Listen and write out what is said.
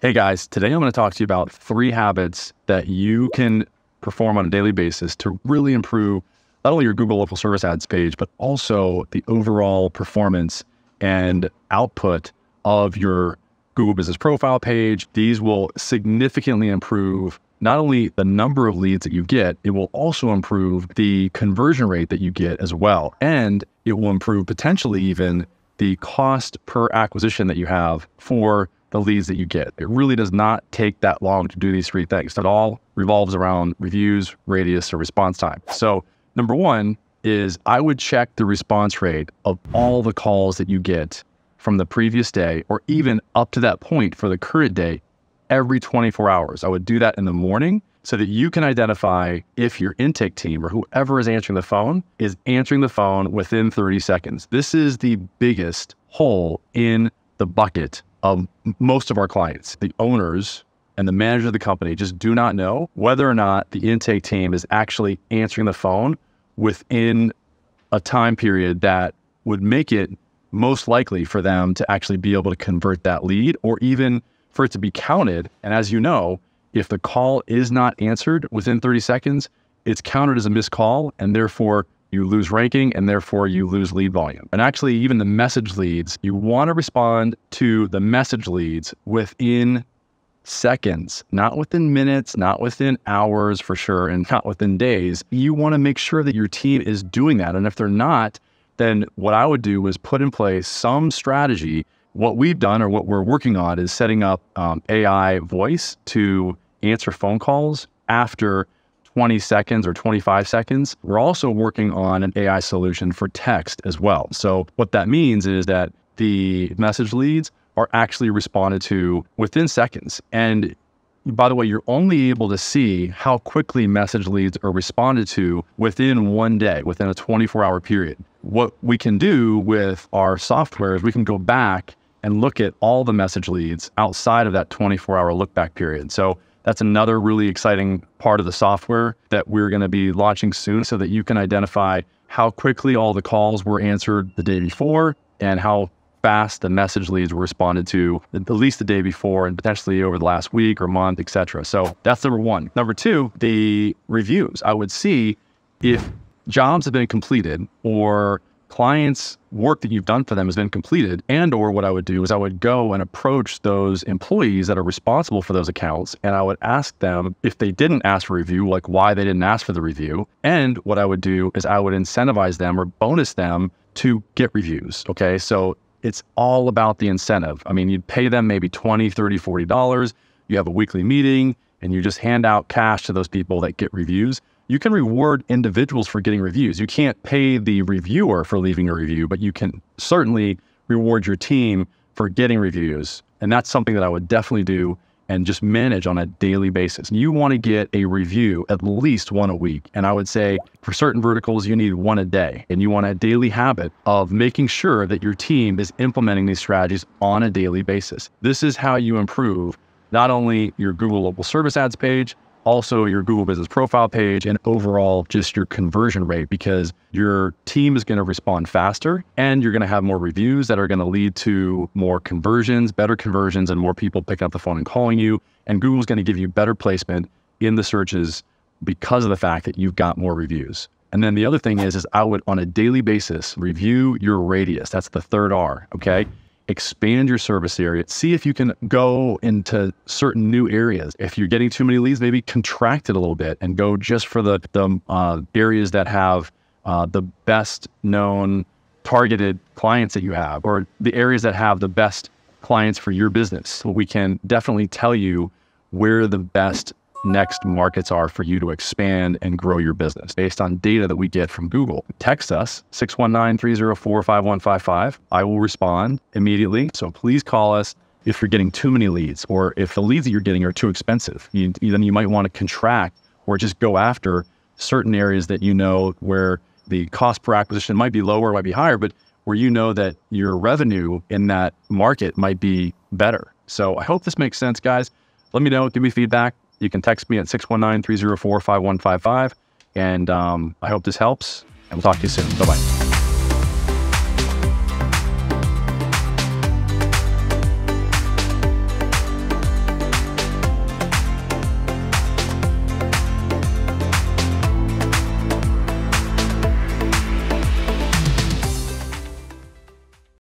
Hey guys, today I'm going to talk to you about three habits that you can perform on a daily basis to really improve not only your Google local service ads page, but also the overall performance and output of your Google business profile page. These will significantly improve not only the number of leads that you get, it will also improve the conversion rate that you get as well. And it will improve potentially even the cost per acquisition that you have for the leads that you get. It really does not take that long to do these three things. It all revolves around reviews, radius, or response time. So, number one is I would check the response rate of all the calls that you get from the previous day, or even up to that point for the current day every 24 hours. I would do that in the morning so that you can identify if your intake team or whoever is answering the phone is answering the phone within 30 seconds. This is the biggest hole in the bucket of most of our clients. The owners and the manager of the company just do not know whether or not the intake team is actually answering the phone within a time period that would make it most likely for them to actually be able to convert that lead or even for it to be counted. And as you know, if the call is not answered within 30 seconds, it's counted as a missed call and therefore you lose ranking and therefore you lose lead volume. And actually, even the message leads, you want to respond to the message leads within seconds, not within minutes, not within hours for sure, and not within days. You want to make sure that your team is doing that. And if they're not, then what I would do is put in place some strategy what we've done or what we're working on is setting up um, AI voice to answer phone calls after 20 seconds or 25 seconds. We're also working on an AI solution for text as well. So, what that means is that the message leads are actually responded to within seconds. And by the way, you're only able to see how quickly message leads are responded to within one day, within a 24 hour period. What we can do with our software is we can go back and look at all the message leads outside of that 24 hour look back period. So that's another really exciting part of the software that we're going to be launching soon so that you can identify how quickly all the calls were answered the day before and how fast the message leads were responded to at least the day before and potentially over the last week or month, etc. So that's number one. Number two, the reviews. I would see if jobs have been completed or clients work that you've done for them has been completed and or what i would do is i would go and approach those employees that are responsible for those accounts and i would ask them if they didn't ask for review like why they didn't ask for the review. And what i would do is i would incentivize them or bonus them to get reviews okay? So it's all about the incentive. I mean you'd pay them maybe 20 30 40 dollars. You have a weekly meeting and you just hand out cash to those people that get reviews you can reward individuals for getting reviews. You can't pay the reviewer for leaving a review, but you can certainly reward your team for getting reviews. And that's something that I would definitely do and just manage on a daily basis. You want to get a review at least one a week. And I would say for certain verticals, you need one a day. And you want a daily habit of making sure that your team is implementing these strategies on a daily basis. This is how you improve not only your Google local service ads page, also your Google business profile page and overall just your conversion rate because your team is going to respond faster and you're going to have more reviews that are going to lead to more conversions, better conversions, and more people picking up the phone and calling you. And Google's going to give you better placement in the searches because of the fact that you've got more reviews. And then the other thing is, is I would on a daily basis review your radius. That's the third R. Okay expand your service area. See if you can go into certain new areas. If you're getting too many leads, maybe contract it a little bit and go just for the, the uh, areas that have uh, the best known targeted clients that you have or the areas that have the best clients for your business. We can definitely tell you where the best next markets are for you to expand and grow your business based on data that we get from Google. Text us 619 304 5155. I will respond immediately. So please call us if you're getting too many leads or if the leads that you're getting are too expensive. You, then you might want to contract or just go after certain areas that you know where the cost per acquisition might be lower, might be higher, but where you know that your revenue in that market might be better. So I hope this makes sense, guys. Let me know. Give me feedback. You can text me at 619 304 5155. And um, I hope this helps. And we'll talk to you soon. Bye bye.